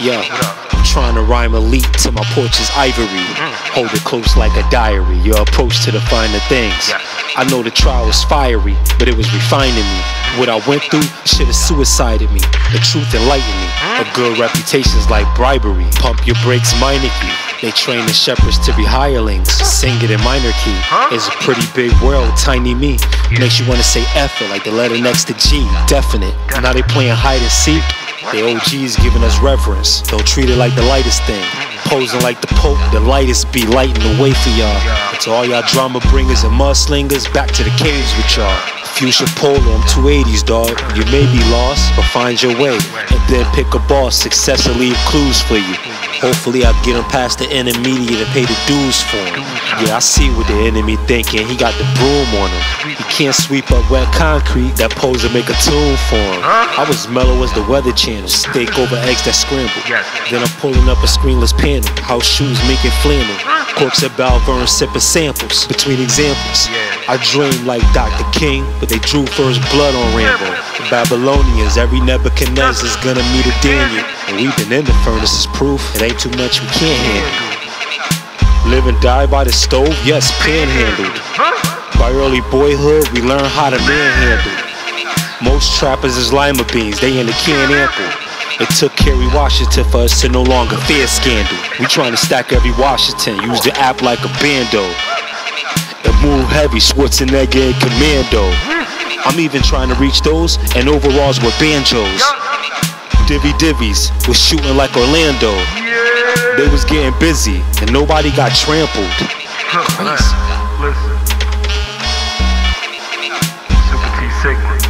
Yeah, I'm trying to rhyme elite to my porch is ivory. Hold it close like a diary. Your approach to the finer things. I know the trial was fiery, but it was refining me. What I went through should have suicided me. The truth enlightened me. A good reputation's like bribery. Pump your brakes, minor key. They train the shepherds to be hirelings. Sing it in minor key. It's a pretty big world, tiny me. Makes you wanna say F like the letter next to G. Definite. Now they playing hide and seek. The OG's giving us reverence. Don't treat it like the lightest thing. Posing like the Pope, the lightest be lighting the way for y'all. But to all y'all drama bringers and mudslingers, back to the caves with y'all. Future Polo, I'm 280s, dog. You may be lost, but find your way. And then pick a boss, success will leave clues for you. Hopefully, I'll get him past the intermediate and pay the dues for him. Yeah, I see what the enemy thinking. He got the broom on him. He can't sweep up wet concrete. That pose to make a tune for him. I was mellow as the weather channel. Steak over eggs that scramble. Then I'm pulling up a screenless panel. House shoes making flannel. Corks at Balvenie sipping samples between examples. I dream like Dr. King, but they drew first blood on Rambo. The Babylonians, every Nebuchadnezzar's gonna meet a Daniel. And we've been in the furnace is proof. It ain't too much we can't handle. Live and die by the stove, yes, panhandled. By early boyhood, we learn how to manhandle. Most trappers is lima beans, they in the can ample. It took Kerry Washington for us to no longer fear scandal. We trying to stack every Washington, use the app like a bando. Move heavy, Schwarzenegger and Commando. I'm even trying to reach those and overalls with banjos. Divy Divys was shooting like Orlando. They was getting busy and nobody got trampled. Listen. Super T Sigma.